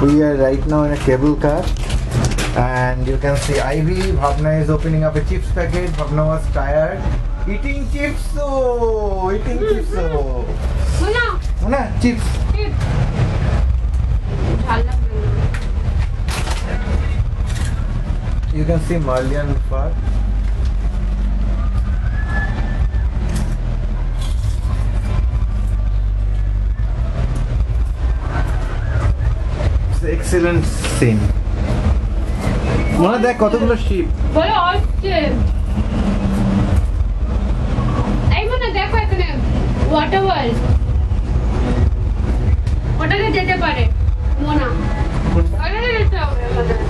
We are right now in a cable car and you can see Ivy, Bhavna is opening up a chips packet, Bhavna was tired. Eating chips, so eating chips, so. Muna. Muna, chips. Chips. You can see Marley and Far. Excellent scene. মনে দেখ কতগুলো sheep বলো আসছে এই মানে দেখো এখানে water world ওটাতে যেতে পারে মোনা। ওটাতে যেতে হবে ওখানে।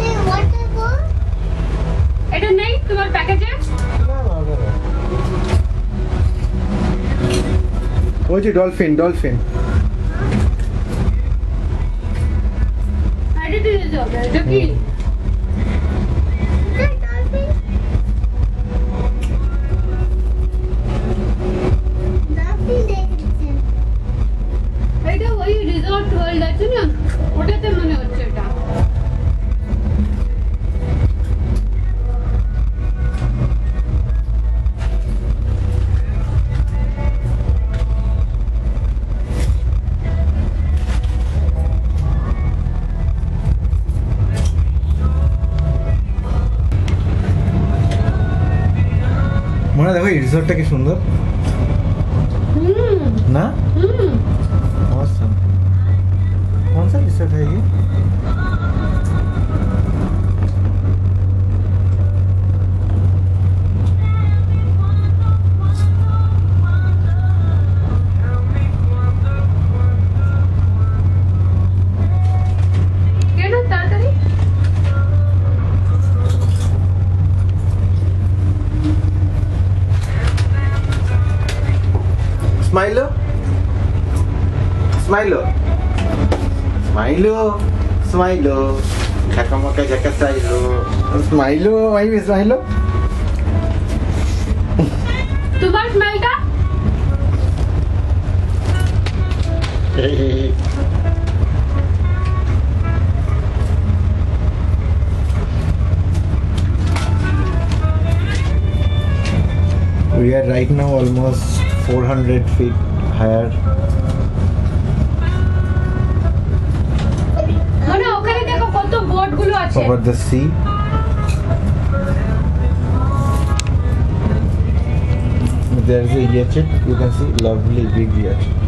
এটা নেই তোমার প্যাকেজে ওই যে dolphin dolphin এটাতে যেতে হবে এটা কি এটা ওই রিসর্ট ওয়ার্ল্ড আছে না ওটাতে মনে হচ্ছে মনে দেখো এই রিসোর্টটা কি সুন্দর হুম না হুম Awesome. कौन सा रिसोर्ट है ये स्माइलो स्माइलो स्माइलो स्माइलो झकमक झकसाइलो स्माइलो भाई भी स्माइलो तू बस स्माइल का? We are right now almost 400 feet higher. মানে over the sea. There is a yachet. You can see lovely big yachet.